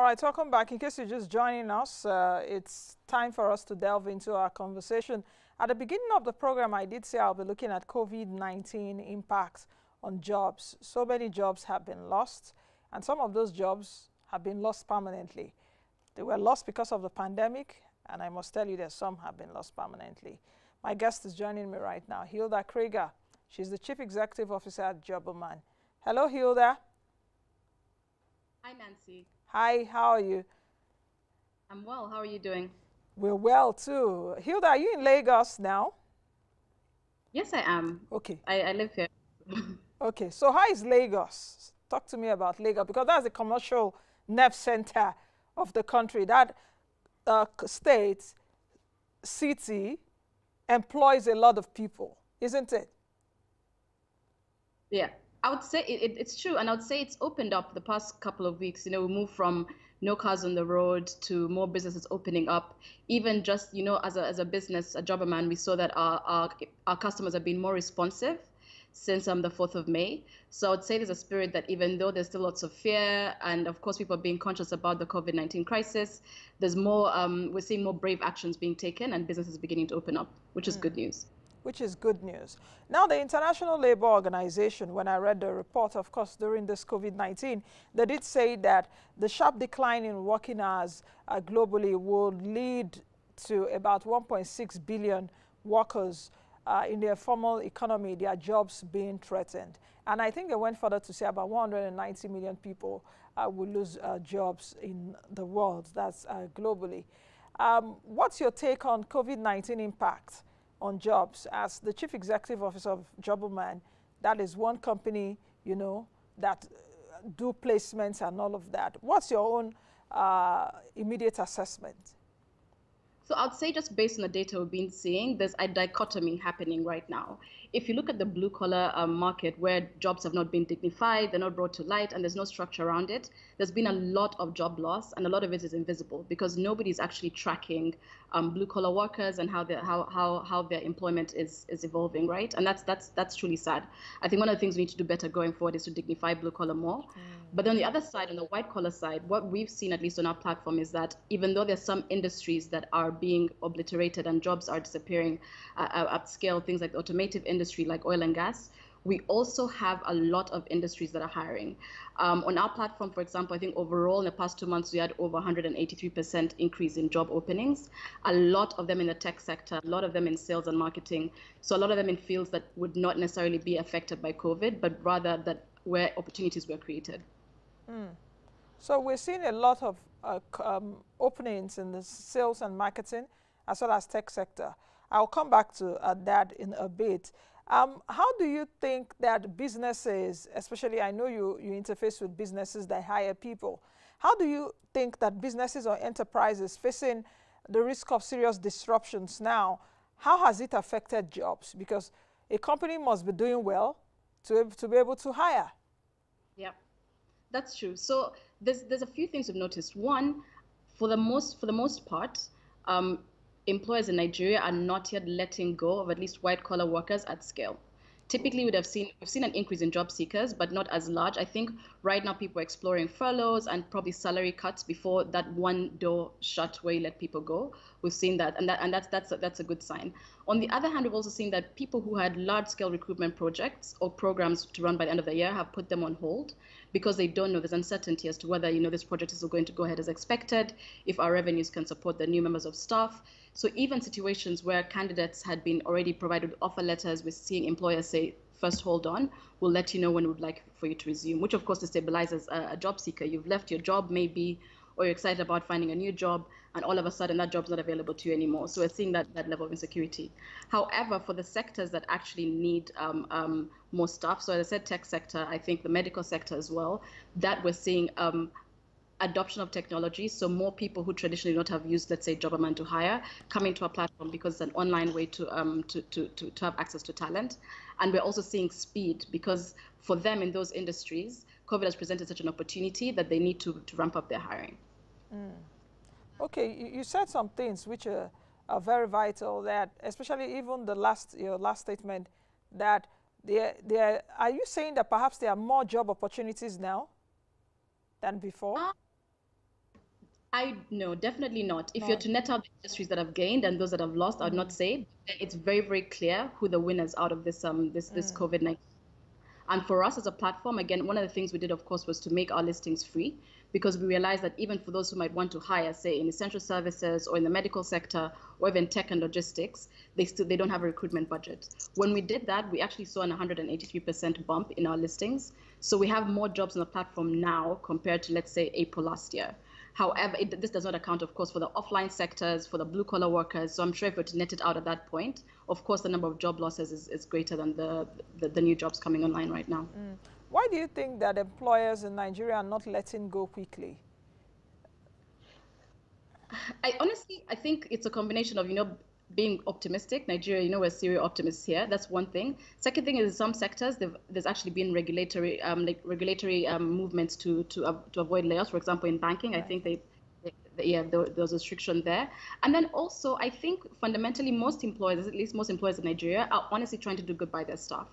All right, welcome back. In case you're just joining us, uh, it's time for us to delve into our conversation. At the beginning of the program, I did say I'll be looking at COVID-19 impacts on jobs. So many jobs have been lost, and some of those jobs have been lost permanently. They were lost because of the pandemic, and I must tell you that some have been lost permanently. My guest is joining me right now, Hilda Kragha. She's the Chief Executive Officer at Jobberman. Hello, Hilda. Hi, Nancy. Hi, how are you? I'm well. How are you doing? We're well too. Hilda, are you in Lagos now? Yes, I am. Okay. I, I live here. okay, so how is Lagos? Talk to me about Lagos because that's the commercial nerve center of the country. That uh, state, city, employs a lot of people, isn't it? Yeah. I would say it, it, it's true, and I would say it's opened up the past couple of weeks. You know, we moved from no cars on the road to more businesses opening up. Even just you know, as a as a business, a jobberman, we saw that our our, our customers have been more responsive since um, the 4th of May. So I would say there's a spirit that even though there's still lots of fear, and of course people are being conscious about the COVID-19 crisis, there's more. Um, we're seeing more brave actions being taken, and businesses beginning to open up, which is mm. good news which is good news. Now, the International Labour Organization, when I read the report, of course, during this COVID-19, they did say that the sharp decline in working hours uh, globally will lead to about 1.6 billion workers uh, in their formal economy, their jobs being threatened. And I think they went further to say about 190 million people uh, will lose uh, jobs in the world, that's uh, globally. Um, what's your take on COVID-19 impact on jobs. As the chief executive officer of Jobberman, that is one company, you know, that uh, do placements and all of that. What's your own uh, immediate assessment? So I'd say just based on the data we've been seeing, there's a dichotomy happening right now. If you look at the blue collar um, market where jobs have not been dignified, they're not brought to light, and there's no structure around it, there's been a lot of job loss, and a lot of it is invisible because nobody's actually tracking um, blue collar workers and how their how how how their employment is is evolving, right? And that's that's that's truly sad. I think one of the things we need to do better going forward is to dignify blue collar more. Mm. But on the other side, on the white collar side, what we've seen, at least on our platform, is that even though there's some industries that are being obliterated and jobs are disappearing uh, uh, at scale, things like the automotive industry, like oil and gas, we also have a lot of industries that are hiring. Um, on our platform, for example, I think overall in the past two months, we had over 183% increase in job openings, a lot of them in the tech sector, a lot of them in sales and marketing. So a lot of them in fields that would not necessarily be affected by COVID, but rather that where opportunities were created. Mm. So we're seeing a lot of uh, um, openings in the sales and marketing as well as tech sector. I'll come back to uh, that in a bit. Um, how do you think that businesses, especially I know you, you interface with businesses that hire people, how do you think that businesses or enterprises facing the risk of serious disruptions now, how has it affected jobs? Because a company must be doing well to, to be able to hire. Yeah. That's true. So there's there's a few things we've noticed. One, for the most for the most part, um, employers in Nigeria are not yet letting go of at least white collar workers at scale typically we'd have seen we've seen an increase in job seekers, but not as large. I think right now people are exploring furloughs and probably salary cuts before that one door shut where you let people go. We've seen that, and that and that's that's a, that's a good sign. On the other hand, we've also seen that people who had large-scale recruitment projects or programs to run by the end of the year have put them on hold because they don't know there's uncertainty as to whether you know this project is going to go ahead as expected, if our revenues can support the new members of staff. So even situations where candidates had been already provided offer letters, we're seeing employers say, first hold on, we'll let you know when we'd like for you to resume, which of course destabilizes a, a job seeker. You've left your job maybe, or you're excited about finding a new job, and all of a sudden that job's not available to you anymore. So we're seeing that, that level of insecurity. However, for the sectors that actually need um, um, more staff, so as I said, tech sector, I think the medical sector as well, that we're seeing um, adoption of technology. So more people who traditionally not have used, let's say, Jobberman to hire, coming to our platform because it's an online way to, um, to, to, to, to have access to talent. And we're also seeing speed because for them in those industries, COVID has presented such an opportunity that they need to, to ramp up their hiring. Mm. Okay, you, you, said some things which are, are very vital that, especially even the last, your last statement, that there, there, are you saying that perhaps there are more job opportunities now than before? Uh I no, definitely not. If you're to net out the industries that have gained and those that have lost, I would not mm. say. It's very, very clear who the winners out of this um this this mm. COVID nineteen. And for us as a platform, again, one of the things we did, of course, was to make our listings free because we realized that even for those who might want to hire, say in essential services or in the medical sector or even tech and logistics, they still they don't have a recruitment budget. When we did that, we actually saw an 183% bump in our listings. So we have more jobs on the platform now compared to let's say April last year. However, it, this does not account, of course, for the offline sectors, for the blue collar workers. So I'm sure if we were to net it out at that point, of course, the number of job losses is, is greater than the, the, the new jobs coming online right now. Mm. Why do you think that employers in Nigeria are not letting go quickly? I honestly, I think it's a combination of, you know, being optimistic. Nigeria, you know, we're serial optimists here. That's one thing. Second thing is in some sectors, there's actually been regulatory, um, like regulatory um, movements to to uh, to avoid layoffs. For example, in banking, right. I think they, they, they yeah, there, there was a restriction there. And then also, I think fundamentally, most employers, at least most employers in Nigeria, are honestly trying to do good by their staff.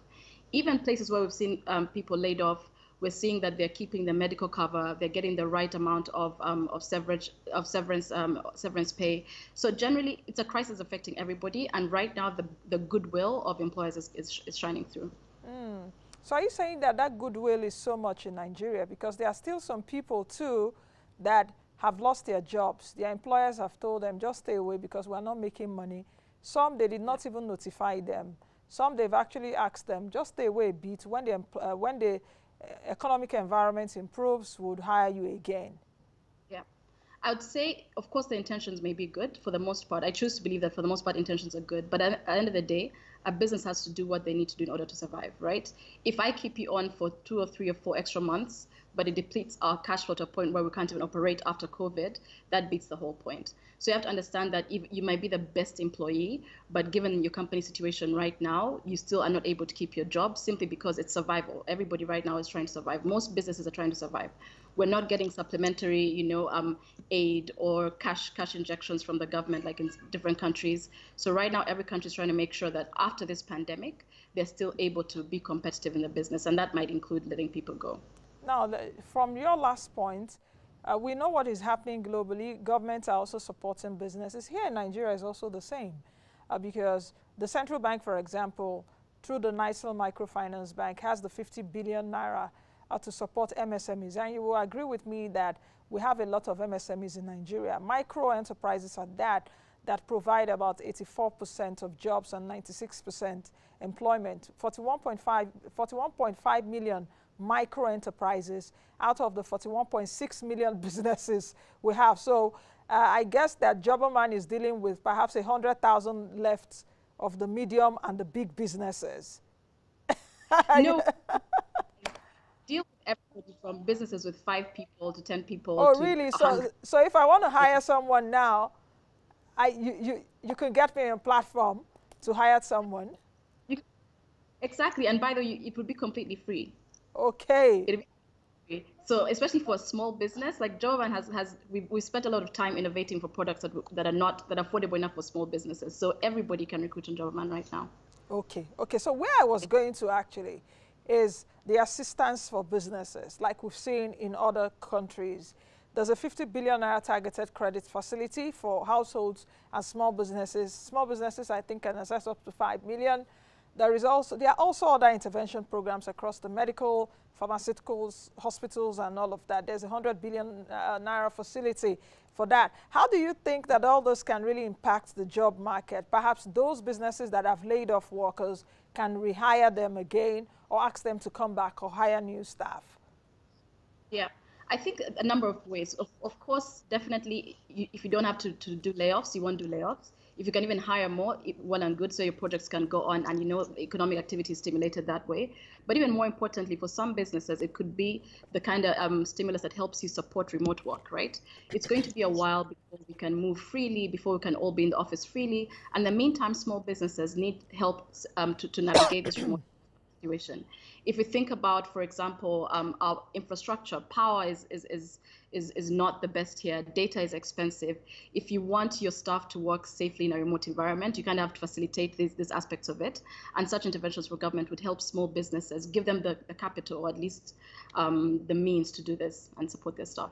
Even places where we've seen um, people laid off we're seeing that they're keeping the medical cover, they're getting the right amount of um, of severance of severance um, severance pay. So generally, it's a crisis affecting everybody, and right now the the goodwill of employers is is, is shining through. Mm. So are you saying that that goodwill is so much in Nigeria because there are still some people too that have lost their jobs. Their employers have told them just stay away because we're not making money. Some they did not even notify them. Some they've actually asked them just stay away a bit when they uh, when they economic environment improves, would hire you again? Yeah. I would say, of course, the intentions may be good for the most part. I choose to believe that for the most part, intentions are good. But at the end of the day, a business has to do what they need to do in order to survive, right? If I keep you on for two or three or four extra months, but it depletes our cash flow to a point where we can't even operate after COVID, that beats the whole point. So you have to understand that you might be the best employee, but given your company situation right now, you still are not able to keep your job simply because it's survival. Everybody right now is trying to survive. Most businesses are trying to survive. We're not getting supplementary, you know, um, aid or cash cash injections from the government like in different countries. So right now, every country is trying to make sure that after this pandemic, they're still able to be competitive in the business, and that might include letting people go. Now, from your last point, uh, we know what is happening globally. Governments are also supporting businesses. Here in Nigeria is also the same uh, because the central bank, for example, through the NIRSAL Microfinance Bank, has the 50 billion naira uh, to support MSMEs. And you will agree with me that we have a lot of MSMEs in Nigeria. Micro enterprises are that that provide about 84% of jobs and 96% employment. 41.5 41.5 million micro enterprises out of the 41.6 million businesses we have. So uh, I guess that Jobberman is dealing with perhaps 100,000 left of the medium and the big businesses. no. deal with everybody from businesses with five people to 10 people. Oh, really? So, so if I want to hire someone now, I, you, you, you can get me a platform to hire someone. Exactly. And by the way, it would be completely free. Okay. So especially for a small business, like Jobberman has has we we spent a lot of time innovating for products that that are not that are affordable enough for small businesses. So everybody can recruit on Jobberman right now. Okay. Okay. So where I was going to actually is the assistance for businesses, like we've seen in other countries. There's a 50 billion naira targeted credit facility for households and small businesses. Small businesses, I think, can access up to 5 million. There is also there are also other intervention programs across the medical, pharmaceuticals, hospitals, and all of that. There's a hundred billion uh, naira facility for that. How do you think that all this can really impact the job market? Perhaps those businesses that have laid off workers can rehire them again, or ask them to come back or hire new staff. Yeah. I think a number of ways. Of, of course, definitely, you, if you don't have to, to do layoffs, you won't do layoffs if you can even hire more, well and good, so your projects can go on and you know economic activity is stimulated that way. But even more importantly, for some businesses, it could be the kind of um, stimulus that helps you support remote work, right? It's going to be a while before we can move freely, before we can all be in the office freely. And in the meantime, small businesses need help um, to, to navigate this remote If we think about, for example, um, our infrastructure, power is, is, is, is, is not the best here. Data is expensive. If you want your staff to work safely in a remote environment, you kind of have to facilitate these, these aspects of it. And such interventions for government would help small businesses, give them the, the capital or at least um, the means to do this and support their staff.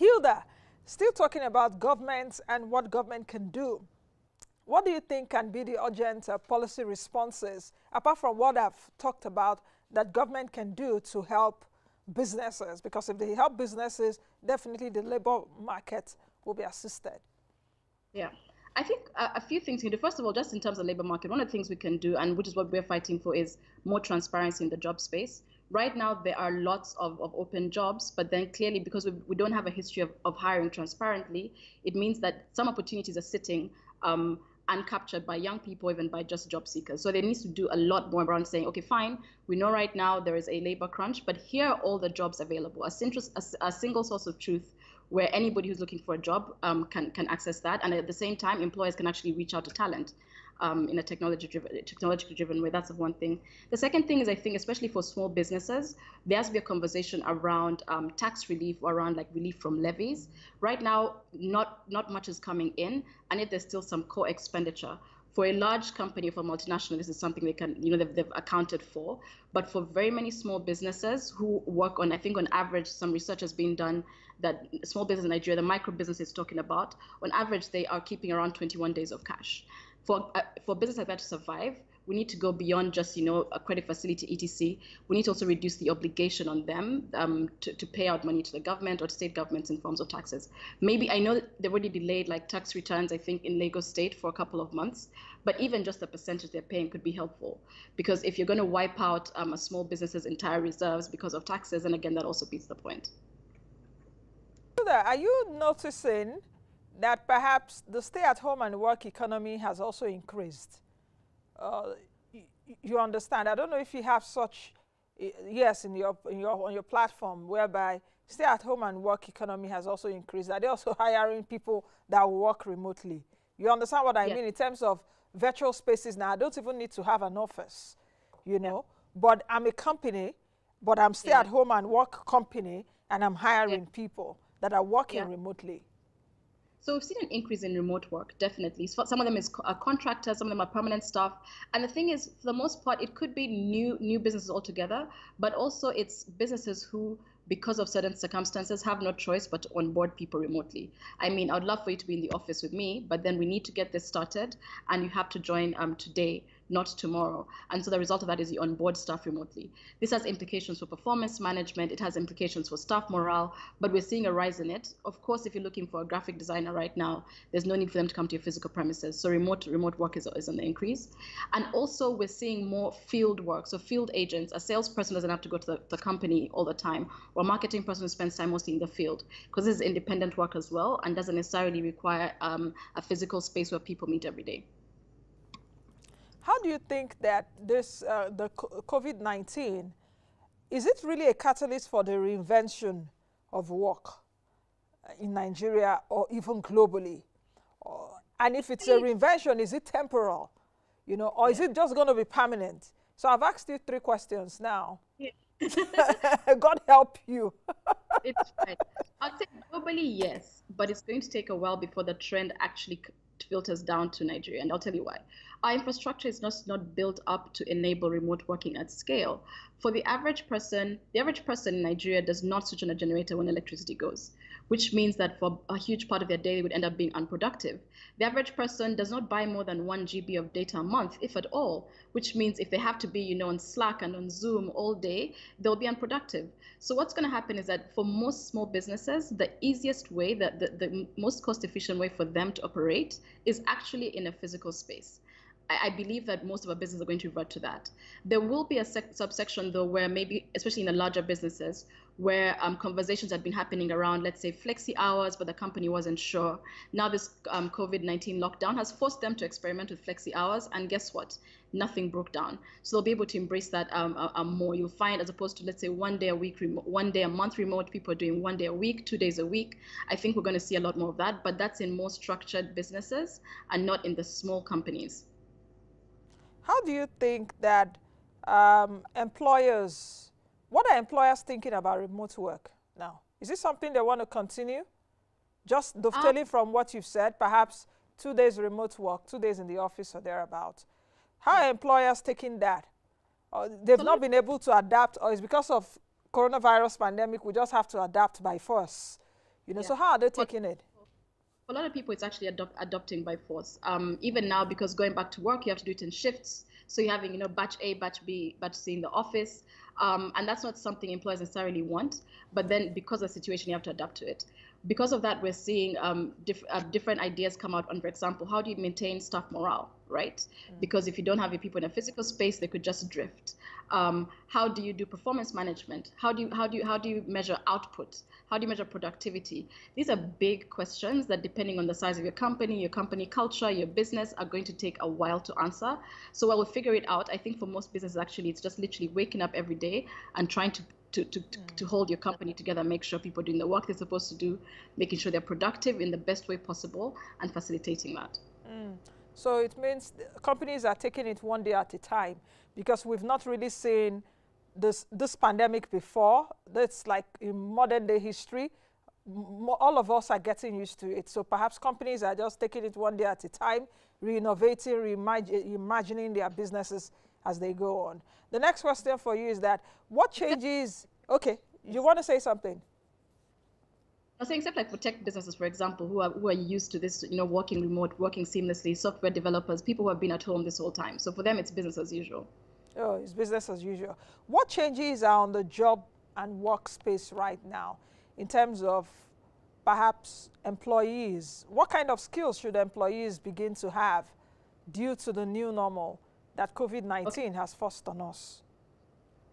Hilda, still talking about government and what government can do. What do you think can be the urgent uh, policy responses, apart from what I've talked about, that government can do to help businesses? Because if they help businesses, definitely the labor market will be assisted. Yeah. I think a, few things you. First of all, just in terms of labor market, one of the things we can do, and which is what we're fighting for, is more transparency in the job space. Right now, there are lots of, of open jobs, but then clearly, because we, don't have a history of, of hiring transparently, it means that some opportunities are sitting um, uncaptured by young people, even by just job seekers. So there needs to do a lot more around saying, okay, fine, we know right now there is a labor crunch, but here are all the jobs available. A, a, a single source of truth where anybody who's looking for a job um, can, can access that. And at the same time, employers can actually reach out to talent. Um, in a technology driven, technologically driven way. That's one thing. The second thing is, I think, especially for small businesses, there has to be a conversation around um, tax relief or around like relief from levies. Right now, not not much is coming in, and yet there's still some core expenditure for a large company, for multinational, this is something they can, you know, they've, they've, accounted for. But for very many small businesses who work on, I think on average, some research has been done that small business in Nigeria, the micro business is talking about, on average, they are keeping around 21 days of cash. For, uh, for business like that to survive, we need to go beyond just you know a credit facility etc we need to also reduce the obligation on them um, to, to pay out money to the government or to state governments in forms of taxes. Maybe i know they've already delayed like tax returns i think in lagos state for a couple of months but even just the percentage they're paying could be helpful. Because if you're going to wipe out um, a small business's entire reserves because of taxes and again that also beats the point. Are you noticing that perhaps the stay-at-home and work economy has also increased? Uh, you understand? I don't know if you have such, yes, in your, in your on your platform, whereby stay-at-home and work economy has also increased. Are they also hiring people that work remotely? You understand what I yes. mean in terms of virtual spaces now? I don't even need to have an office, you know. Yeah. But I'm a company, but I'm stay-at-home yeah. and work company, and I'm hiring yeah. people that are working remotely. So we've seen an increase in remote work, definitely. So some of them is are contractors, some of them are permanent staff. And the thing is, for the most part, it could be new new businesses altogether, but also it's businesses who because of certain circumstances, have no choice but to onboard people remotely. I mean, I would love for you to be in the office with me, but then we need to get this started, and you have to join um, today not tomorrow. And so the result of that is you onboard staff remotely. This has implications for performance management, it has implications for staff morale, but we're seeing a rise in it. Of course, if you're looking for a graphic designer right now, there's no need for them to come to your physical premises. So remote remote work is, is on the increase. And also we're seeing more field work. So field agents, a salesperson doesn't have to go to the, the company all the time, or a marketing person who spends time mostly in the field, because this is independent work as well and doesn't necessarily require um, a physical space where people meet every day. How do you think that this, uh, the COVID-19, is it really a catalyst for the reinvention of work uh, in Nigeria or even globally? and if it's a reinvention, is it temporal? You know, or yeah. is it just going to be permanent? So I've asked you three questions now. Yeah. God help you. it's fine. I'd say globally, yes, but it's going to take a while before the trend actually filters down to Nigeria, and I'll tell you why. Our infrastructure is not, not built up to enable remote working at scale. For the average person, the average person in Nigeria does not switch on a generator when electricity goes, which means that for a huge part of their day, they would end up being unproductive. The average person does not buy more than one GB of data a month, if at all, which means if they have to be, you know, on Slack and on Zoom all day, they'll be unproductive. So what's going to happen is that for most small businesses, the easiest way, the, the, the most cost efficient way for them to operate is actually in a physical space. I, believe that most of our businesses are going to revert to that. There will be a subsection though where maybe, especially in the larger businesses, where um, conversations had been happening around, let's say, flexi hours, but the company wasn't sure. Now this um, COVID-19 lockdown has forced them to experiment with flexi hours, and guess what? Nothing broke down. So they'll be able to embrace that um, uh, more. You'll find, as opposed to let's say one day a week, one day a month remote, people are doing one day a week, two days a week. I think we're going to see a lot more of that, but that's in more structured businesses and not in the small companies. How do you think that um, employers, what are employers thinking about remote work now? Is this something they want to continue? Just dovetailing um, from what you've said, perhaps two days remote work, two days in the office or thereabout. How are employers taking that? Uh, they've so not been able to adapt, or it's because of coronavirus pandemic, we just have to adapt by force. You know, yeah. so how are they taking it? For a lot of people, it's actually adopt, adopting by force. Um, even now, because going back to work, you have to do it in shifts. So you're having, you know, batch A, batch B, batch C in the office. Um, and that's not something employers necessarily want. But then because of the situation, you have to adapt to it because of that, we're seeing um, diff uh, different ideas come out on, for example, how do you maintain staff morale, right? Mm. Because if you don't have your people in a physical space, they could just drift. Um, how do you do performance management? How do you how do you how do you measure output? How do you measure productivity? These are big questions that, depending on the size of your company, your company culture, your business, are going to take a while to answer. So while we figure it out, I think for most businesses, actually, it's just literally waking up every day and trying to to, to, mm. to hold your company together, make sure people are doing the work they're supposed to do, making sure they're productive in the best way possible, and facilitating that. Mm. So it means companies are taking it one day at a time because we've not really seen this, this pandemic before. That's like in modern day history. all of us are getting used to it. So perhaps companies are just taking it one day at a time, renovating, reimagining their businesses as they go on. The next question for you is that what changes, okay, you want to say something? I was saying, except like for tech businesses, for example, who are who are used to this, you know, working remote, working seamlessly, software developers, people who have been at home this whole time. So for them, it's business as usual. Oh, it's business as usual. What changes are on the job and workspace right now in terms of perhaps employees? What kind of skills should employees begin to have due to the new normal? that COVID-19 okay. has forced on us?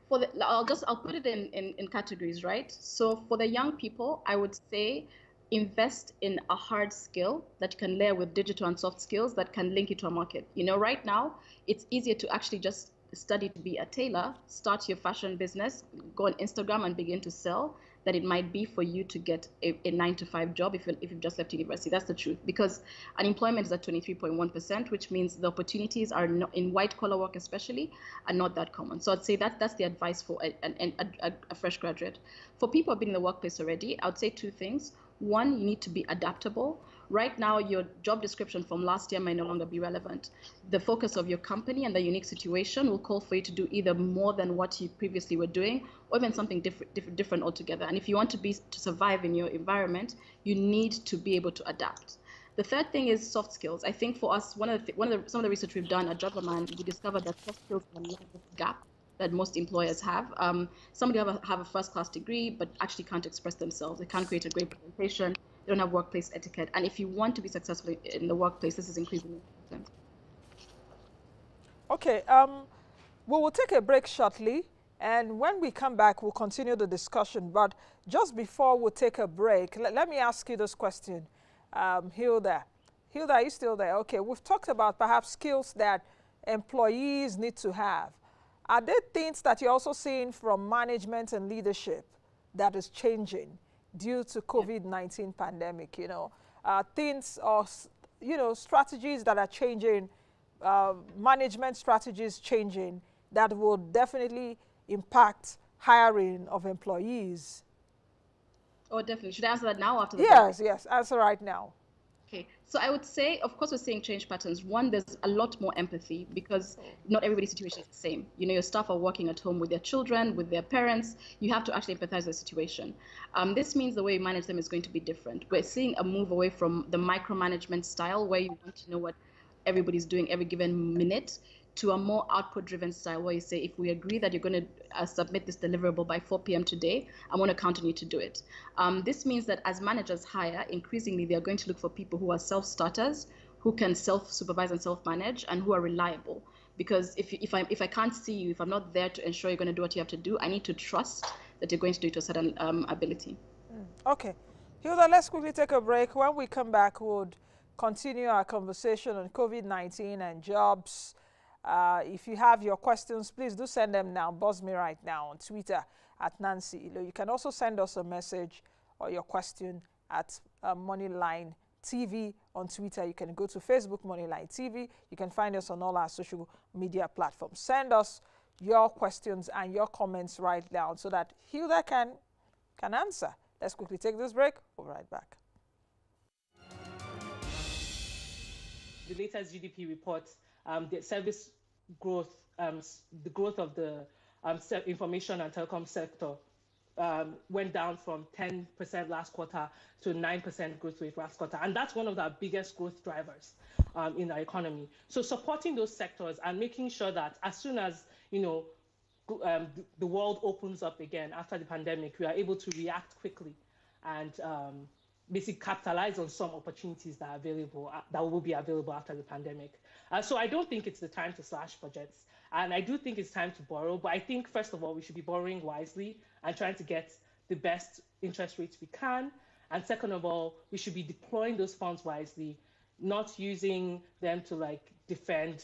For the, I'll just I'll put it in, in, in categories, right? So for the young people, I would say invest in a hard skill that you can layer with digital and soft skills that can link you to a market. You know, right now it's easier to actually just study to be a tailor, start your fashion business, go on Instagram and begin to sell that it might be for you to get a, a nine to five job if, if you've just left university. That's the truth because unemployment is at 23.1%, which means the opportunities are not, in white collar work especially are not that common. So I'd say that that's the advice for a, a, a, a fresh graduate. For people who have been in the workplace already, I would say two things. One, you need to be adaptable right now your job description from last year may no longer be relevant. The focus of your company and the unique situation will call for you to do either more than what you previously were doing or even something different, different, different altogether. And if you want to be to survive in your environment, you need to be able to adapt. The third thing is soft skills. I think for us, one of the, one of the, some of the research we've done at Jobberman, we discovered that soft skills are the gap that most employers have. Um, somebody have a, have a first class degree, but actually can't express themselves. They can't create a great presentation don't have workplace etiquette. And if you want to be successful in the workplace, this is increasingly important. Okay, um, we will take a break shortly. And when we come back, we'll continue the discussion. But just before we take a break, let, let me ask you this question, um, Hilda. Hilda, are you still there? Okay, we've talked about perhaps skills that employees need to have. Are there things that you're also seeing from management and leadership that is changing? Due to COVID-19 pandemic, you know, uh, things or, you know, strategies that are changing, uh, management strategies changing that will definitely impact hiring of employees. Oh, definitely. Should I answer that now after the Yes, break? yes. Answer right now. So I would say, of course, we're seeing change patterns. One, there's a lot more empathy because not everybody's situation is the same. You know, your staff are working at home with their children, with their parents. You have to actually empathize with the situation. Um, this means the way you manage them is going to be different. We're seeing a move away from the micromanagement style where you want to know what everybody's doing every given minute to a more output driven style where you say, if we agree that you're going to uh, submit this deliverable by 4 p.m. today, I want to count on you to do it. Um, this means that as managers hire, increasingly they are going to look for people who are self starters, who can self supervise and self manage, and who are reliable. Because if, if, I, if I can't see you, if I'm not there to ensure you're going to do what you have to do, I need to trust that you're going to do it to a certain um, ability. Mm. Okay. Hilda, let's quickly take a break. When we come back, we'll continue our conversation on COVID 19 and jobs uh, if you have your questions, please do send them now. Buzz me right now on Twitter at Nancy Ilo. You can also send us a message or your question at uh, Moneyline TV on Twitter. You can go to Facebook Moneyline TV. You can find us on all our social media platforms. Send us your questions and your comments right now so that Hilda can, can answer. Let's quickly take this break. We'll be right back. The latest GDP report, um, the service growth, um, the growth of the um, information and telecom sector um, went down from 10% last quarter to 9% growth rate last quarter. And that's one of the biggest growth drivers um, in our economy. So supporting those sectors and making sure that as soon as, you know, um, the world opens up again after the pandemic, we are able to react quickly and um, basically capitalize on some opportunities that are available, uh, that will be available after the pandemic. Uh, so I don't think it's the time to slash budgets. And I do think it's time to borrow, but I think first of all, we should be borrowing wisely and trying to get the best interest rates we can. And second of all, we should be deploying those funds wisely, not using them to like defend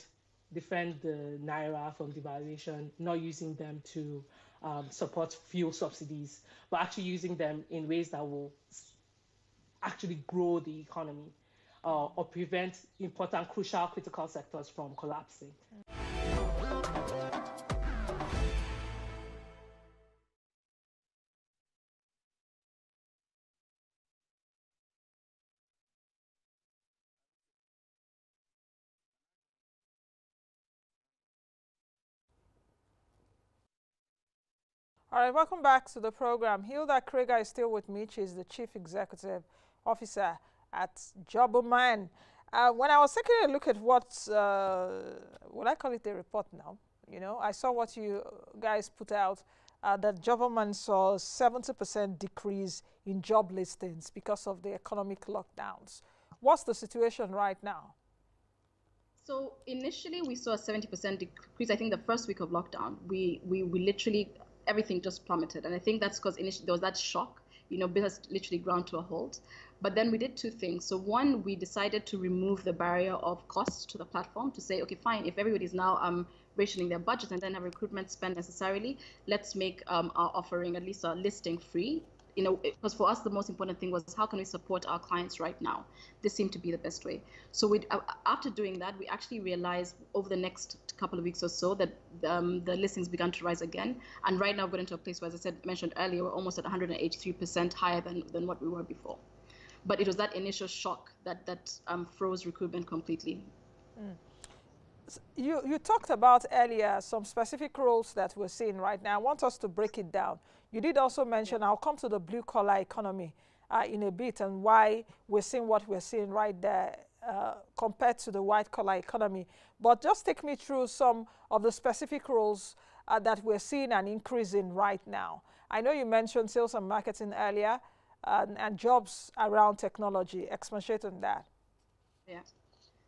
defend the naira from devaluation, not using them to um, support fuel subsidies, but actually using them in ways that will actually grow the economy uh, or prevent important, crucial, critical sectors from collapsing. All right, welcome back to the program. Hilda Kragha is still with me. She's the Chief Executive Officer at Jobberman. Uh, when I was taking a look at what, uh, what I call it a report now, you know, I saw what you guys put out, uh, that Jobberman saw 70% decrease in job listings because of the economic lockdowns. What's the situation right now? So initially we saw a 70% decrease. I think the first week of lockdown, we, we, we literally everything just plummeted. And I think that's because initially there was that shock, you know, business literally ground to a halt. But then we did two things. So one, we decided to remove the barrier of cost to the platform to say, okay, fine, if everybody's now um, rationing their budget and then have recruitment spend necessarily, let's make um, our offering at least our listing free you know, because for us the most important thing was how can we support our clients right now? This seemed to be the best way. So we, after doing that, we actually realized over the next couple of weeks or so that um, the listings began to rise again. And right now, we're into a place where, as I said, mentioned earlier, we're almost at 183% higher than than what we were before. But it was that initial shock that that um, froze recruitment completely. Mm. You, you talked about earlier some specific roles that we're seeing right now. I want us to break it down. You did also mention, I'll come to the blue collar economy uh, in a bit and why we're seeing what we're seeing right there uh, compared to the white collar economy. But just take me through some of the specific roles uh, that we're seeing an increase in right now. I know you mentioned sales and marketing earlier and, and jobs around technology. Expatiate on that. Yeah.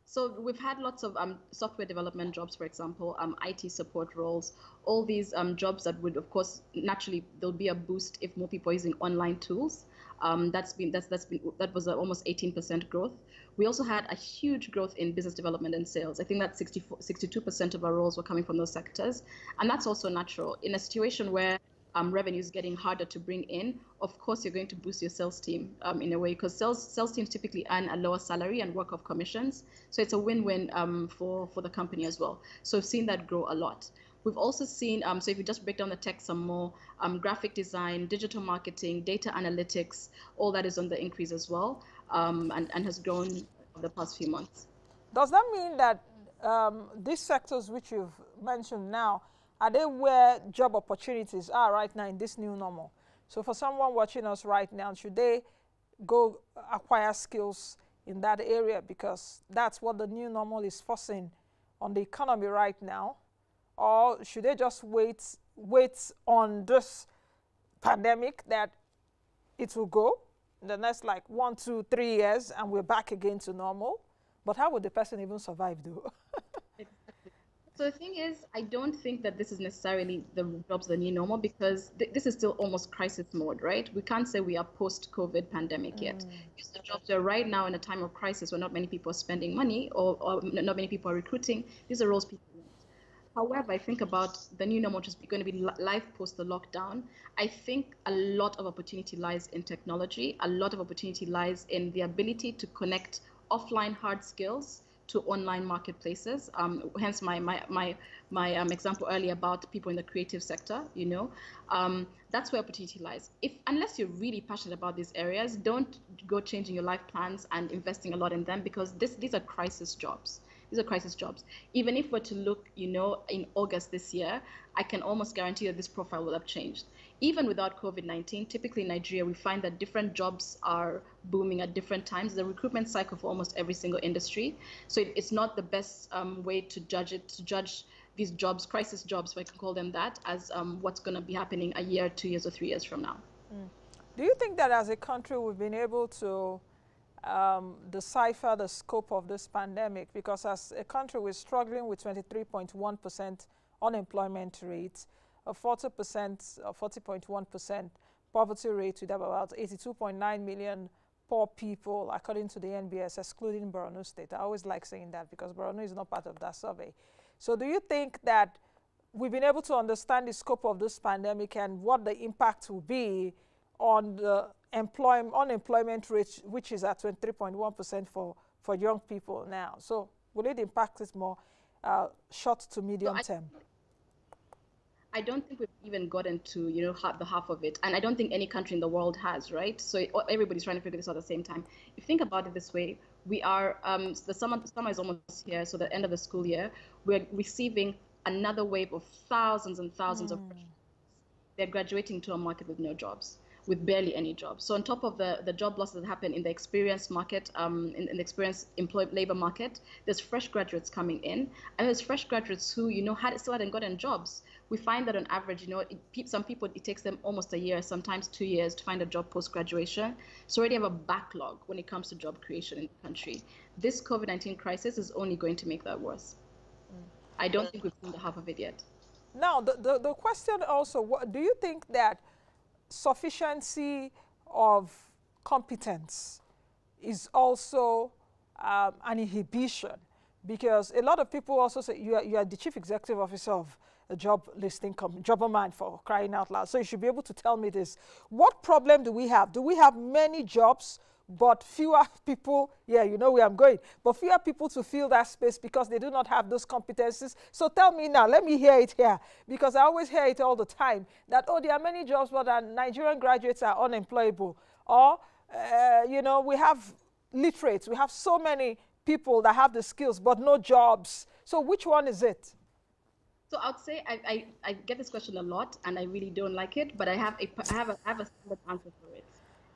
So we've had lots of um, software development jobs, for example, um, IT support roles, all these um, jobs that would, of course, naturally there'll be a boost if more people are using online tools. Um, that's been that's that's been that was almost 18% growth. We also had a huge growth in business development and sales. I think that 62% of our roles were coming from those sectors, and that's also natural in a situation where um, revenues getting harder to bring in, of course you're going to boost your sales team um, in a way because sales sales teams typically earn a lower salary and work off commissions. So it's a win-win um, for for the company as well. So we've seen that grow a lot. We've also seen, um, so if you just break down the tech some more, um, graphic design, digital marketing, data analytics, all that is on the increase as well um, and, and has grown over the past few months. Does that mean that um, these sectors which you've mentioned now, are they where job opportunities are right now in this new normal? So for someone watching us right now, should they go acquire skills in that area because that's what the new normal is forcing on the economy right now? Or should they just wait wait on this pandemic that it will go in the next like one, two, three years and we're back again to normal? But how would the person even survive though? So the thing is, I don't think that this is necessarily the jobs the new normal because th- this is still almost crisis mode, right? We can't say we are post-COVID pandemic yet. Mm. The jobs are right now in a time of crisis where not many people are spending money or, or not many people are recruiting. These are roles people. However, I think about the new normal, which is going to be life post the lockdown. I think a lot of opportunity lies in technology. A lot of opportunity lies in the ability to connect offline hard skills to online marketplaces. Um, hence my my my my um, example earlier about people in the creative sector. You know, um, that's where opportunity lies. If unless you're really passionate about these areas, don't go changing your life plans and investing a lot in them because this these are crisis jobs. These are crisis jobs. Even if we're to look, you know, in August this year, I can almost guarantee that this profile will have changed. Even without COVID-19, typically in Nigeria, we find that different jobs are booming at different times. The recruitment cycle for almost every single industry. So it, it's not the best um, way to judge it, to judge these jobs, crisis jobs, if I can call them that, as um, what's going to be happening a year, two years, or three years from now. Mm. Do you think that as a country we've been able to um, decipher the scope of this pandemic? Because as a country we're struggling with 23.1% unemployment rate, a 40%, 40.1% poverty rate with about 82.9 million poor people, according to the NBS, excluding Borno State. I always like saying that because Borno is not part of that survey. So do you think that we've been able to understand the scope of this pandemic and what the impact will be on the employment, unemployment rate, which is at 23.1% for, for young people now. So will it impact it more uh, short to medium so term? I don't think we've even gotten to you know half, the half of it, and I don't think any country in the world has, right? So everybody's trying to figure this out at the same time. If you think about it this way, we are um, the summer, summer is almost here, so the end of the school year, we're receiving another wave of thousands and thousands mm. of they're graduating to a market with no jobs with barely any jobs. So on top of the, the job losses that happen in the experienced market, um, in, in, the experienced employed labor market, there's fresh graduates coming in, and there's fresh graduates who you know had still hadn't gotten jobs. We find that on average, you know, it, some people it takes them almost a year, sometimes two years to find a job post graduation. So already have a backlog when it comes to job creation in the country. This COVID-19 crisis is only going to make that worse. Mm. I don't think we've seen the half of it yet. Now, the, the, the question also, what, do you think that sufficiency of competence is also um, an inhibition because a lot of people also say you are, you are the chief executive officer of a job listing company, Jobberman for crying out loud. So you should be able to tell me this. What problem do we have? Do we have many jobs but fewer people, yeah, you know where I'm going, but fewer people to fill that space because they do not have those competencies. So tell me now, let me hear it here, because I always hear it all the time, that, oh, there are many jobs, but Nigerian graduates are unemployable. Or, uh, you know, we have literates, we have so many people that have the skills, but no jobs. So which one is it? So I'd say I, I, I, get this question a lot, and I really don't like it, but I have a, I have a, I have a standard answer for it.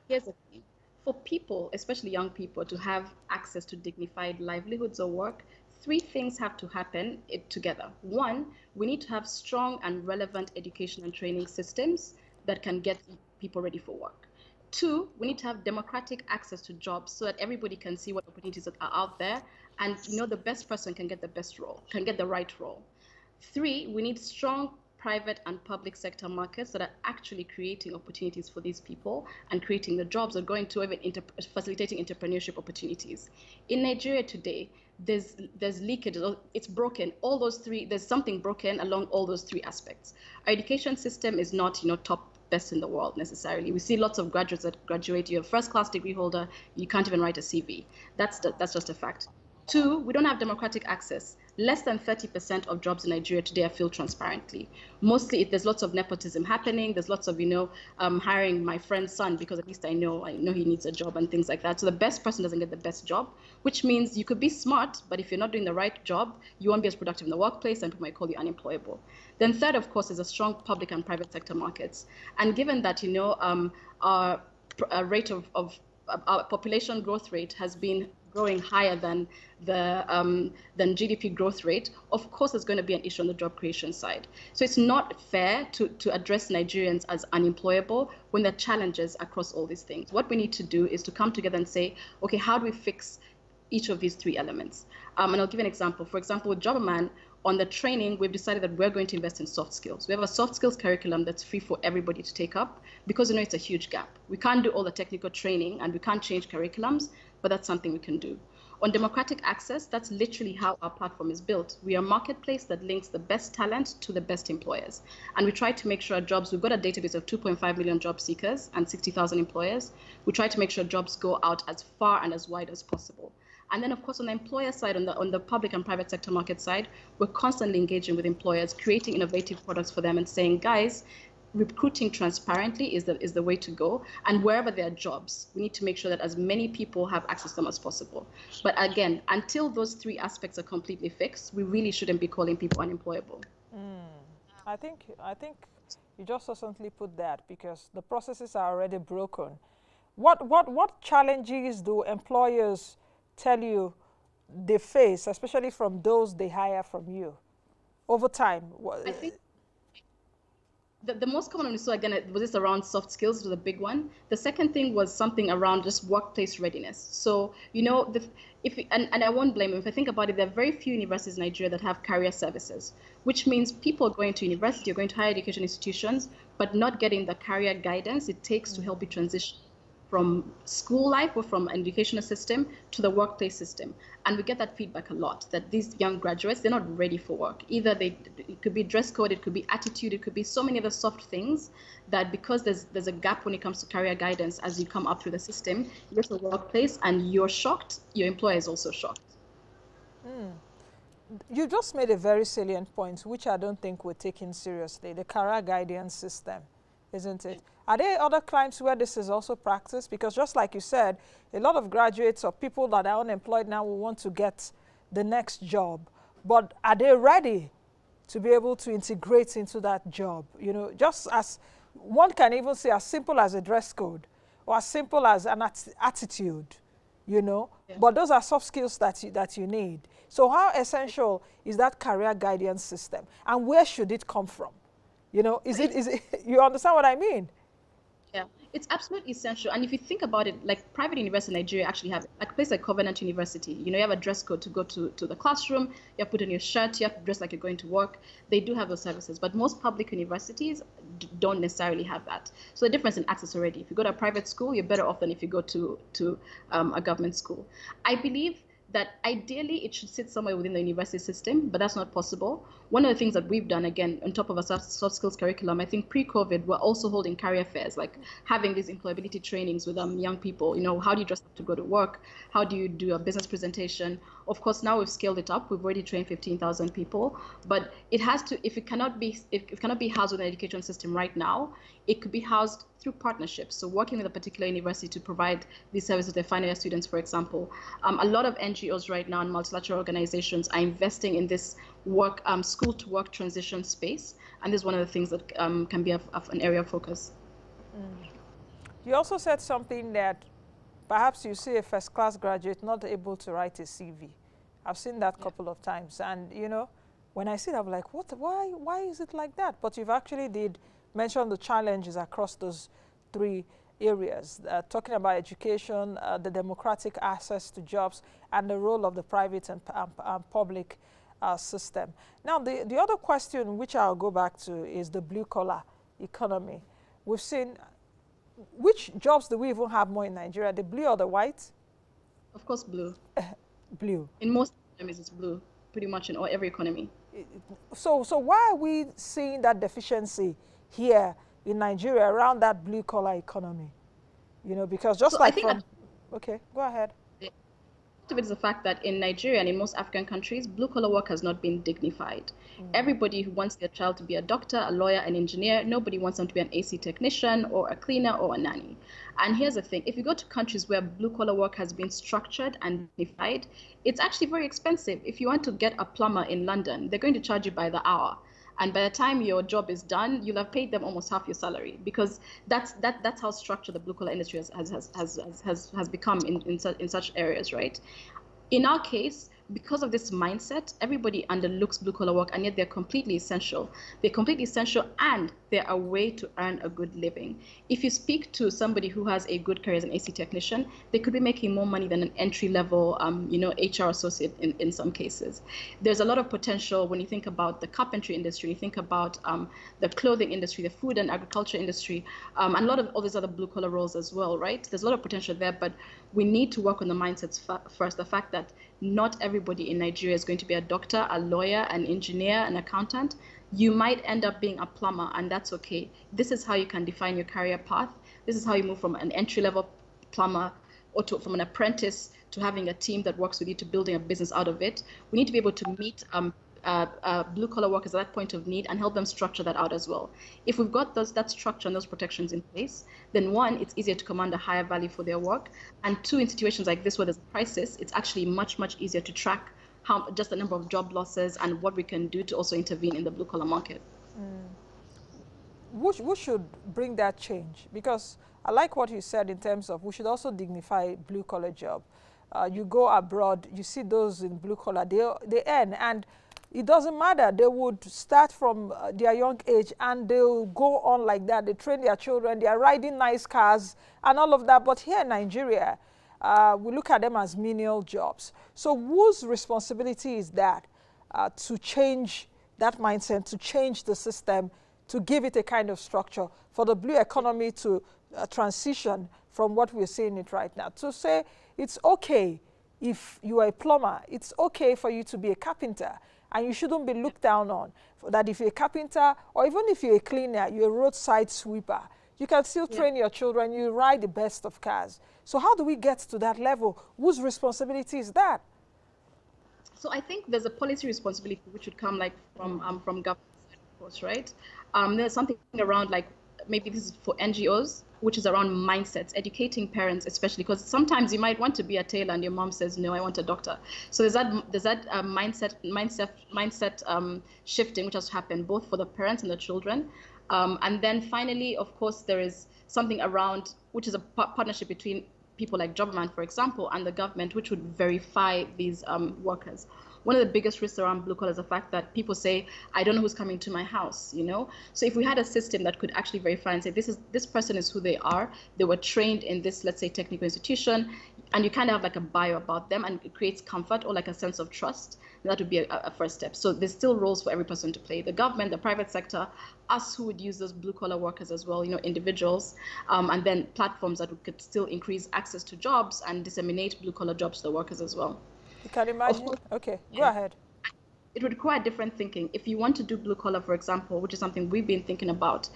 Here's the thing for people, especially young people, to have access to dignified livelihoods or work, three things have to happen together. One, we need to have strong and relevant education and training systems that can get people ready for work. Two, we need to have democratic access to jobs so that everybody can see what opportunities are out there and you know the best person can get the best role, can get the right role. Three, we need strong private and public sector markets that are actually creating opportunities for these people and creating the jobs or going to even inter facilitating entrepreneurship opportunities. In Nigeria today, there's there's leakage, it's broken. All those three, there's something broken along all those three aspects. Our education system is not, you know, top best in the world necessarily. We see lots of graduates that graduate, you're a first class degree holder, you can't even write a CV. That's the, that's just a fact. Two, we don't have democratic access. Less than 30% of jobs in Nigeria today are filled transparently. Mostly, there's lots of nepotism happening. There's lots of, you know, um, hiring my friend's son because at least I know I know he needs a job and things like that. So the best person doesn't get the best job, which means you could be smart, but if you're not doing the right job, you won't be as productive in the workplace, and people might call you unemployable. Then third, of course, is a strong public and private sector markets. And given that, you know, um, our, our rate of, of our population growth rate has been growing higher than the um, than GDP growth rate, of course there's going to be an issue on the job creation side. So it's not fair to, to address Nigerians as unemployable when there are challenges across all these things. What we need to do is to come together and say, okay, how do we fix each of these three elements? Um, and I'll give an example. For example, with Jobberman, on the training, we've decided that we're going to invest in soft skills. We have a soft skills curriculum that's free for everybody to take up because you know it's a huge gap. We can't do all the technical training and we can't change curriculums, but that's something we can do. On democratic access, that's literally how our platform is built. We are a marketplace that links the best talent to the best employers. And we try to make sure jobs, we've got a database of 2.5 million job seekers and 60,000 employers. We try to make sure jobs go out as far and as wide as possible. And then, of course, on the employer side, on the, on the public and private sector market side, we're constantly engaging with employers, creating innovative products for them and saying, guys, recruiting transparently is the is the way to go. And wherever there are jobs we need to make sure that as many people have access to them as possible. But again until those three aspects are completely fixed we really shouldn't be calling people unemployable. Mm. i think i think you just recently put that because the processes are already broken. What what what challenges do employers tell you they face especially from those they hire from you? Over time I think the, the most common one we saw again was this around soft skills was a big one. The second thing was something around just workplace readiness. So you know, the, if and, and I won't blame. If I think about it, there are very few universities in Nigeria that have career services, which means people are going to university, are going to higher education institutions, but not getting the career guidance it takes to help you transition from school life or from educational system to the workplace system. And we get that feedback a lot that these young graduates, they're not ready for work. Either they, it could be dress code, it could be attitude, it could be so many other soft things that because there's, there's a gap when it comes to career guidance as you come up through the system, you get to the workplace and you're shocked, your employer is also shocked. Mm. You just made a very salient point, which I don't think we're taking seriously, the career guidance system, isn't it? Are there other clients where this is also practiced? Because just like you said, a lot of graduates or people that are unemployed now will want to get the next job. But are they ready to be able to integrate into that job? You know, just as one can even say as simple as a dress code or as simple as an at attitude, you know. Yeah. But those are soft skills that you, that you need. So how essential is that career guidance system? And where should it come from? You know, is it, is it, you understand what I mean? Yeah, it's absolutely essential. And if you think about it, like private universities in Nigeria actually have like a place like Covenant University. You know, you have a dress code to go to, to the classroom. You have to put on your shirt. You have to dress like you're going to work. They do have those services, but most public universities don't necessarily have that. So the difference in access already. If you go to a private school, you're better off than if you go to to um, a government school. I believe that ideally it should sit somewhere within the university system, but that's not possible. One of the things that we've done, again, on top of a soft skills curriculum, I think pre-COVID, we're also holding career fairs, like having these employability trainings with um, young people. You know, how do you dress up to go to work? How do you do a business presentation? Of course, now we've scaled it up. We've already trained 15,000 people, but it has to, if it cannot be, if it cannot be housed in the education system right now, it could be housed through partnerships. So working with a particular university to provide these services to their final year students, for example. Um, a lot of NGOs right now and multilateral organizations are investing in this work, um, school to work transition space. And this is one of the things that um, can be an area of focus. Mm. You also said something that perhaps you see a first class graduate not able to write a CV. I've seen that a yeah. couple of times. And, you know, when I see it, I'm like, what, why, why is it like that? But you've actually did mention the challenges across those three areas, uh, talking about education, uh, the democratic access to jobs, and the role of the private and, and, and public uh, system. Now, the, the other question which I'll go back to is the blue-collar economy. We've seen, which jobs do we even have more in Nigeria, the blue or the white? Of course, blue. blue. In most economies, it's blue, pretty much in all, every economy. So, so why are we seeing that deficiency here in Nigeria around that blue collar economy. You know, because just so like from, okay, go ahead. Of it is the fact that in Nigeria and in most African countries, blue collar work has not been dignified. Mm. Everybody who wants their child to be a doctor, a lawyer, an engineer, nobody wants them to be an AC technician or a cleaner or a nanny. And here's the thing if you go to countries where blue collar work has been structured and dignified, it's actually very expensive. If you want to get a plumber in London, they're going to charge you by the hour and by the time your job is done you'll have paid them almost half your salary. Because that's that that's how structured the blue collar industry has has has has has, has become in in, in such areas right? In our case because of this mindset, everybody underlooks blue collar work, and yet they're completely essential. They're completely essential, and they're a way to earn a good living. If you speak to somebody who has a good career as an AC technician, they could be making more money than an entry level, um, you know, HR associate in, in some cases. There's a lot of potential when you think about the carpentry industry, you think about um, the clothing industry, the food and agriculture industry, um, and a lot of all these other blue collar roles as well, right? There's a lot of potential there, but we need to work on the mindsets first. The fact that not everybody in Nigeria is going to be a doctor, a lawyer, an engineer, an accountant. You might end up being a plumber, and that's okay. This is how you can define your career path. This is how you move from an entry level plumber or to, from an apprentice to having a team that works with you to building a business out of it. We need to be able to meet um, uh, uh, blue collar workers at that point of need and help them structure that out as well. If we've got those that structure and those protections in place, then one, it's easier to command a higher value for their work, and two, in situations like this where there's a crisis, it's actually much much easier to track how just the number of job losses and what we can do to also intervene in the blue collar market. Mm. Who, who should bring that change? Because I like what you said in terms of we should also dignify blue collar job. Uh, you go abroad, you see those in blue collar, they, they earn, and it doesn't matter. They would start from uh, their young age and they'll go on like that. They train their children, they are riding nice cars and all of that. But here in Nigeria, uh, we look at them as menial jobs. So whose responsibility is that uh, to change that mindset, to change the system, to give it a kind of structure for the blue economy to uh, transition from what we're seeing it right now. To say it's okay if you are a plumber, it's okay for you to be a carpenter, and you shouldn't be looked down on. That if you're a carpenter, or even if you're a cleaner, you're a roadside sweeper, you can still yeah. train your children, you ride the best of cars. So how do we get to that level? Whose responsibility is that? So I think there's a policy responsibility which would come like from um, from government, of course, right? Um, there's something around like maybe this is for NGOs, which is around mindsets, educating parents, especially because sometimes you might want to be a tailor and your mom says no, I want a doctor. So there's that there's that uh, mindset mindset mindset um, shifting which has happened both for the parents and the children. Um, and then finally, of course, there is something around, which is a partnership between people like Jobberman, for example, and the government, which would verify these um, workers. One of the biggest risks around blue collar is the fact that people say, I don't know who's coming to my house, you know? So if we had a system that could actually verify and say, this is this person is who they are, they were trained in this, let's say, technical institution, and you kind of have like a bio about them and it creates comfort or like a sense of trust, that would be a, a, first step. So there's still roles for every person to play. The government, the private sector, us who would use those blue collar workers as well, you know, individuals, um, and then platforms that could still increase access to jobs and disseminate blue collar jobs to the workers as well. You can imagine. Course, okay, go yeah. ahead it would require different thinking. If you want to do blue collar, for example, which is something we've been thinking about,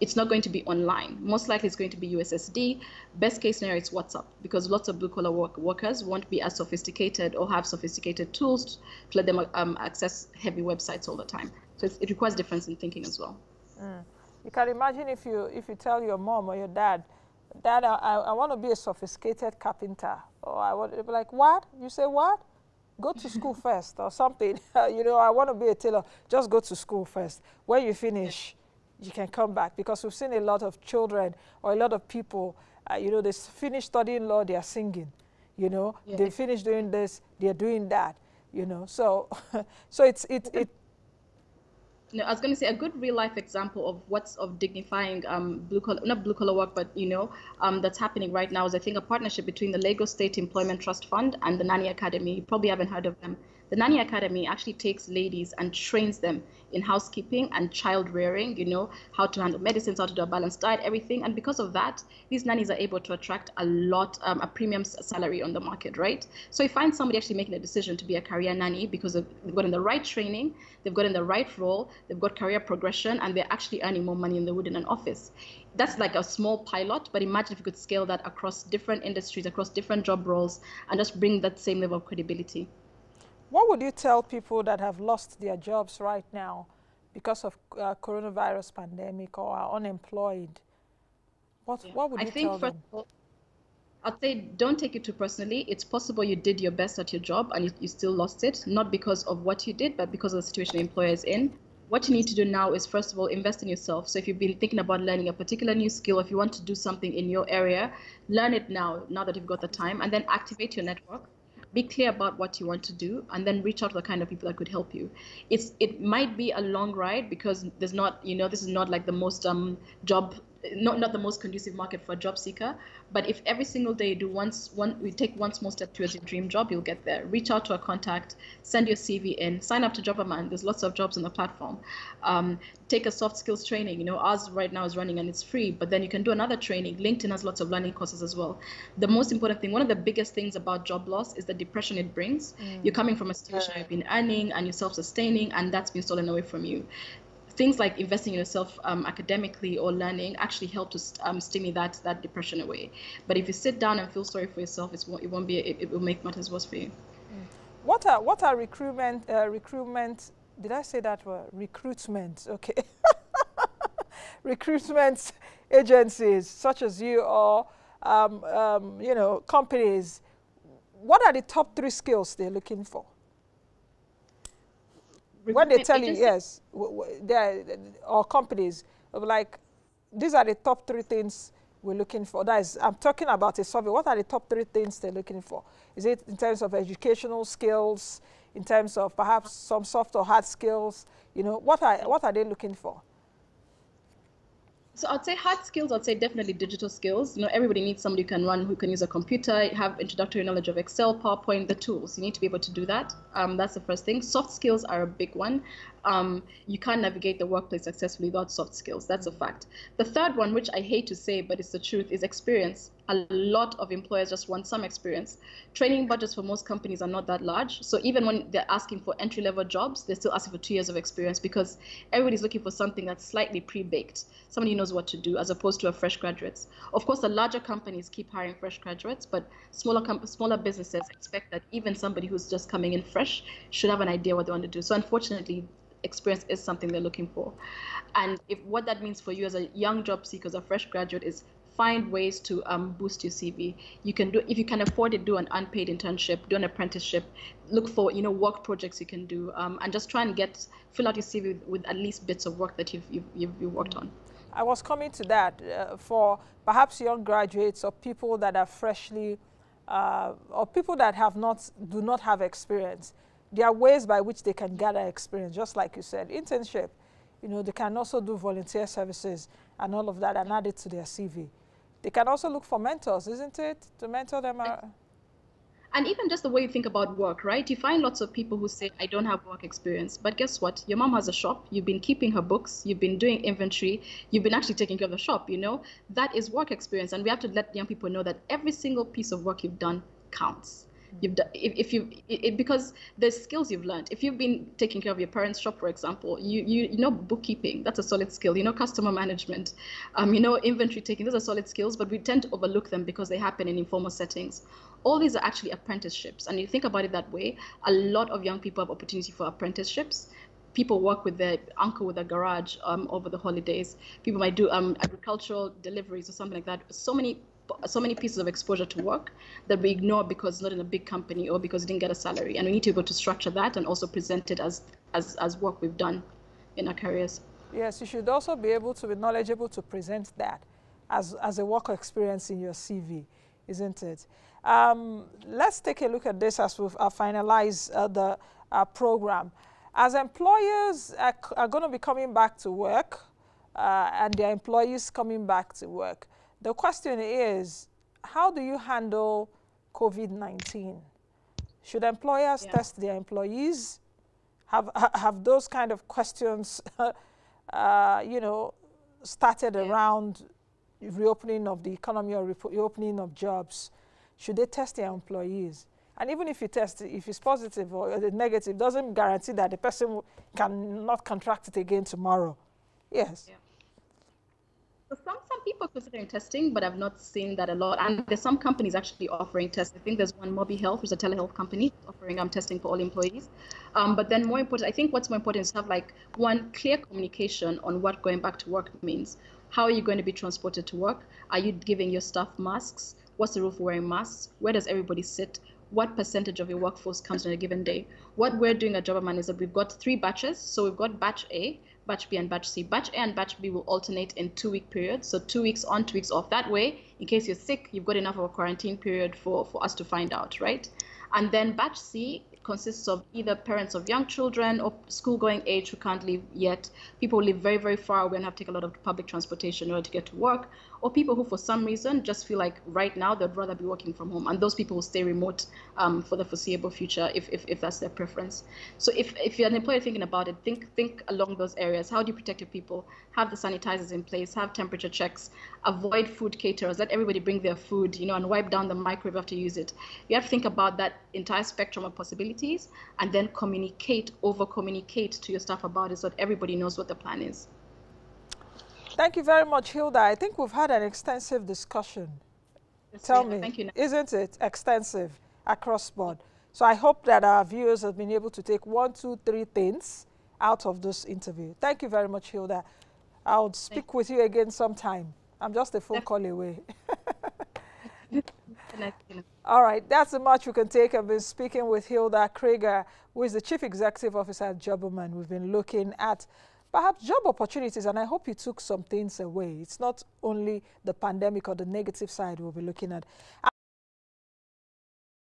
it's not going to be online. Most likely it's going to be USSD. Best case scenario, it's WhatsApp because lots of blue collar work workers won't be as sophisticated or have sophisticated tools to let them um, access heavy websites all the time. So it requires difference in thinking as well. Mm. You can imagine if you if you tell your mom or your dad, Dad, I, I want to be a sophisticated carpenter. Or I want to be like, what? You say what? go to school first or something. you know, I want to be a tailor. Just go to school first. When you finish, you can come back because we've seen a lot of children or a lot of people, uh, you know, they finish studying law, they are singing. You know, yeah. they finish doing this, they're doing that. You know, so so it's it it no, I was going to say a good real life example of what's of dignifying um, blue collar, not blue collar work, but you know, um, that's happening right now is I think a partnership between the Lagos State Employment Trust Fund and the Nanny Academy. You probably haven't heard of them. The Nanny Academy actually takes ladies and trains them in housekeeping and child rearing, you know, how to handle medicines, how to do a balanced diet, everything. And because of that, these nannies are able to attract a lot, um, a premium salary on the market, right? So you find somebody actually making a decision to be a career nanny because they've gotten the right training, they've gotten the right role, they've got career progression, and they're actually earning more money than they would in an office. That's like a small pilot, but imagine if you could scale that across different industries, across different job roles, and just bring that same level of credibility. What would you tell people that have lost their jobs right now because of uh, coronavirus pandemic or are unemployed? What, yeah. what would you I think tell them? All, I'd say don't take it too personally. It's possible you did your best at your job and you, you still lost it, not because of what you did, but because of the situation the employer is in. What you need to do now is, first of all, invest in yourself. So if you've been thinking about learning a particular new skill, if you want to do something in your area, learn it now, now that you've got the time, and then activate your network be clear about what you want to do and then reach out to the kind of people that could help you. It's it might be a long ride because there's not you know this is not like the most um job not not the most conducive market for a job seeker. But if every single day you do once one we take one small step towards your dream job, you'll get there. Reach out to a contact, send your CV in, sign up to Jobberman. There's lots of jobs on the platform. Um, take a soft skills training. You know, ours right now is running and it's free, but then you can do another training. LinkedIn has lots of learning courses as well. The most important thing, one of the biggest things about job loss is the depression it brings. Mm. You're coming from a situation you've been earning and you're self-sustaining, and that's been stolen away from you things like investing in yourself um, academically or learning actually help to um, stimulate that, that depression away. But if you sit down and feel sorry for yourself, it won't be. It, it will make matters worse for you. Mm. What are what are recruitment uh, recruitment did I say that word? Recruitment, okay. Recruitment agencies such as you or, um, um, you know, companies, what are the top three skills they're looking for? When they tell you, yes, there or companies, like, these are the top three things we're looking for. That is, I'm talking about a survey. What are the top three things they're looking for? Is it in terms of educational skills, in terms of perhaps some soft or hard skills? You know, what are, what are they looking for? So I'd say hard skills, I'd say definitely digital skills. You know, everybody needs somebody who can run, who can use a computer, have introductory knowledge of Excel, PowerPoint, the tools. You need to be able to do that. Um, that's the first thing. Soft skills are a big one um, you can't navigate the workplace successfully without soft skills. That's a fact. The third one, which I hate to say, but it's the truth, is experience. A lot of employers just want some experience. Training budgets for most companies are not that large. So even when they're asking for entry level jobs, they're still asking for two years of experience because everybody's looking for something that's slightly pre baked, somebody who knows what to do, as opposed to a fresh graduates. Of course, the larger companies keep hiring fresh graduates, but smaller, smaller businesses expect that even somebody who's just coming in fresh should have an idea what they want to do. So unfortunately, experience is something they're looking for. And if what that means for you as a young job seeker, as a fresh graduate, is find ways to um, boost your CV. You can do if you can afford it, do an unpaid internship, do an apprenticeship, look for you know work projects you can do, um, and just try and get fill out your CV with, with, at least bits of work that you've you've, you've, worked on. I was coming to that uh, for perhaps young graduates or people that are freshly uh, or people that have not do not have experience there are ways by which they can gather experience, just like you said, internship. You know, they can also do volunteer services and all of that and add it to their CV. They can also look for mentors, isn't it, to mentor them? Uh, and even just the way you think about work, right? You find lots of people who say, I don't have work experience. But guess what? Your mom has a shop. You've been keeping her books. You've been doing inventory. You've been actually taking care of the shop, you know? That is work experience. And we have to let young people know that every single piece of work you've done counts you've done if, if you it, because there's skills you've learned. If you've been taking care of your parents shop for example you you, you know bookkeeping that's a solid skill. You know customer management. Um, you know inventory taking those are solid skills but we tend to overlook them because they happen in informal settings. All these are actually apprenticeships and you think about it that way. A lot of young people have opportunity for apprenticeships. People work with their uncle with a garage um, over the holidays. People might do um, agricultural deliveries or something like that. So many so many pieces of exposure to work that we ignore because it's not in a big company or because we didn't get a salary. And we need to be able to structure that and also present it as, as, as work we've done in our careers. Yes, you should also be able to be knowledgeable to present that as, as a work experience in your CV, isn't it? Um, let's take a look at this as we uh, finalize uh, the uh, program. As employers are, are going to be coming back to work uh, and their employees coming back to work, the question is, how do you handle COVID-19? Should employers yeah. test their employees? Have, have those kind of questions, uh, you know, started yeah. around reopening of the economy or reopening of jobs? Should they test their employees? And even if you test, if it's positive or negative, doesn't guarantee that the person cannot contract it again tomorrow. Yes. Yeah. So people considering testing, but I've not seen that a lot. And there's some companies actually offering tests. I think there's one Mobi Health, which is a telehealth company, offering um, testing for all employees. Um, but then more important, I think what's more important is have like one clear communication on what going back to work means. How are you going to be transported to work? Are you giving your staff masks? What's the rule for wearing masks? Where does everybody sit? What percentage of your workforce comes on a given day? What we're doing at Jobberman is that we've got three batches. So we've got batch A, batch B and batch C. Batch A and batch B will alternate in two week periods. So two weeks on, two weeks off. That way, in case you're sick, you've got enough of a quarantine period for, for us to find out, right? And then batch C consists of either parents of young children or school going age who can't leave yet, people who live very, very far away and have to take a lot of public transportation in order to get to work, or people who, for some reason, just feel like right now they'd rather be working from home. And those people will stay remote um, for the foreseeable future if, if, if that's their preference. So if, if you're an employer thinking about it, think, think along those areas. How do you protect your people? Have the sanitizers in place, have temperature checks, avoid food caterers, let everybody bring their food, you know, and wipe down the microwave after you use it. You have to think about that entire spectrum of possibilities and then communicate, over communicate to your staff about it so that everybody knows what the plan is. Thank you very much, Hilda. I think we've had an extensive discussion. Yes, Tell me, Thank you. isn't it extensive across board? So I hope that our viewers have been able to take one, two, three things out of this interview. Thank you very much, Hilda. I'll speak with you again sometime. I'm just a phone call away. All right, that's the much we can take. I've been speaking with Hilda Kragha, who is the Chief Executive Officer at Jobberman. We've been looking at perhaps job opportunities, and I hope you took some things away. It's not only the pandemic or the negative side we'll be looking at.